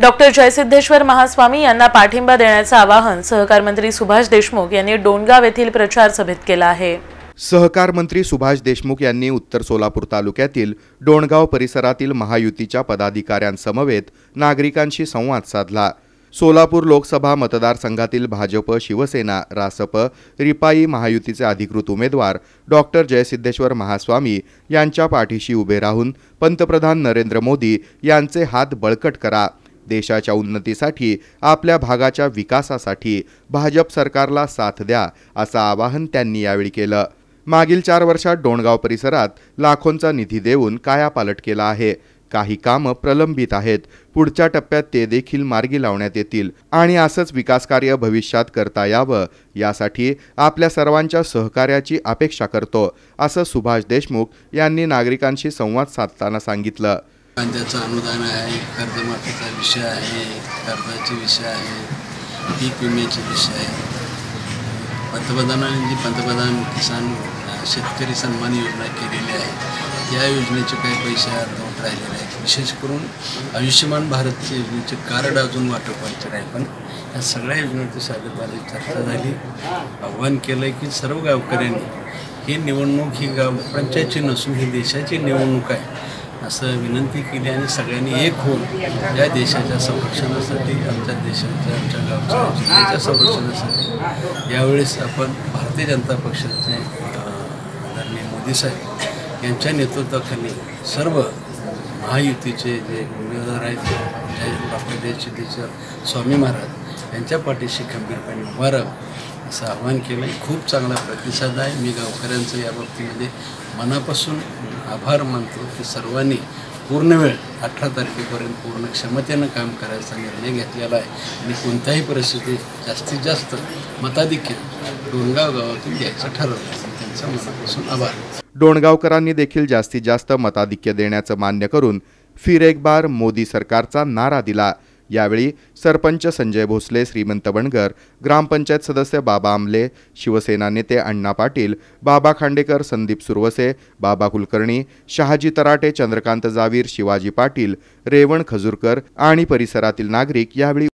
Doctor Jaisiddheshwar Mahaswami यांना पाठिंबा देण्याचं आवाहन सहकार मंत्री सुभाष देशमुख यांनी डोणगाव येथील प्रचार सभेत केलं आहे. सहकार मंत्री सुभाष देशमुख यांनी उत्तर सोलापूर तालुक्यातील डोणगाव परिसरातील महायुतीच्या पदाधिकाऱ्यांसमवेत नागरिकांशी संवाद साधला. सोलापूर लोकसभा मतदारसंघातील भाजप शिवसेना रासप रिपाई महायुतीचे अधिकृत उमेदवार डॉक्टर जयसिद्धेश्वर महास्वामी यांच्या पाठीशी उभे राहून पंतप्रधान नरेंद्र मोदी यांचे हात बळकट करा. देशाच्या उन्नतीसाठी आपल्या भागाच्या विकासासाठी भाजप सरकारला साथ द्या असं आवाहन त्यांनी यावेळी केलं. मागील चार वर्षात डोणगाव परिसरात लाखोंचा निधी देऊन कायापालट केला आहे. काही कामं प्रलंबित आहेत. पुढच्या टप्प्यात ते देखील मार्गी लावण्यात येतील आणि असंच विकासकार्य भविष्यात करता यावं यासाठी आपल्या सर्वांच्या सहकार्याची अपेक्षा करतो असं सुभाष देशमुख यांनी नागरिकांशी संवाद साधताना सांगितलं. कांद्याचं अनुदान आहे कर्जमाफीचा विषय आहे कर्जाचे विषय आहे पीक विम्याचे विषय आहे. पंतप्रधानांनी जी पंतप्रधान किसान शेतकरी सन्मान योजना केलेली आहे या योजनेचे काही पैसे अर्धवट राहिलेले आहेत. विशेष करून आयुष्यमान भारतच्या योजनेचे कार्ड अजून वाटप व्हायचे आहे पण या सगळ्या योजनेची साहेबांची चर्चा झाली. आव्हान केलं आहे की सर्व गावकऱ्यांनी ही निवडणूक ही गाव पंचायतची नसून ही देशाची निवडणूक आहे असं विनंती केली आणि सगळ्यांनी एक होऊन या देशाच्या संरक्षणासाठी आमच्या देशाच्या आमच्या गावच्या जिल्ह्याच्या संरक्षणासाठी यावेळेस आपण भारतीय जनता पक्षाचे आदरणीय मोदी साहेब यांच्या नेतृत्वाखाली सर्व महायुतीचे जे उमेदवार आहेत जय डॉक्टर जयसिद्धेश्वर स्वामी महाराज यांच्या पाठीशी खंबीरपणे उभारावं असं आवाहन केलं आहे खूप चांगला प्रतिसाद आहे. मी गावकऱ्यांचं या बाबतीमध्ये मनापासून आभार मानतो की सर्वांनी पूर्ण वेळ अठरा तारखेपर्यंत पूर्ण क्षमतेनं काम करायचा निर्णय घेतलेला आहे. आणि कोणत्याही परिस्थितीत जास्तीत जास्त मताधिक्य डोणगाव गावातून घ्यायचं ठरवलं त्यांचा मनापासून आभार. डोणगावकरांनी देखील जास्तीत जास्त मताधिक्य देण्याचं मान्य करून फिर एक बार मोदी सरकारचा नारा दिला. यावेळी सरपंच संजय भोसले श्रीमंत बणगर ग्रामपंचायत सदस्य बाबा आमले शिवसेना नेते अण्णा पाटील बाबा खांडेकर संदीप सुरवसे बाबा कुलकर्णी शहाजी तराटे चंद्रकांत जावीर शिवाजी पाटील रेवण खजूरकर आणि परिसरातील नागरिक यावेळी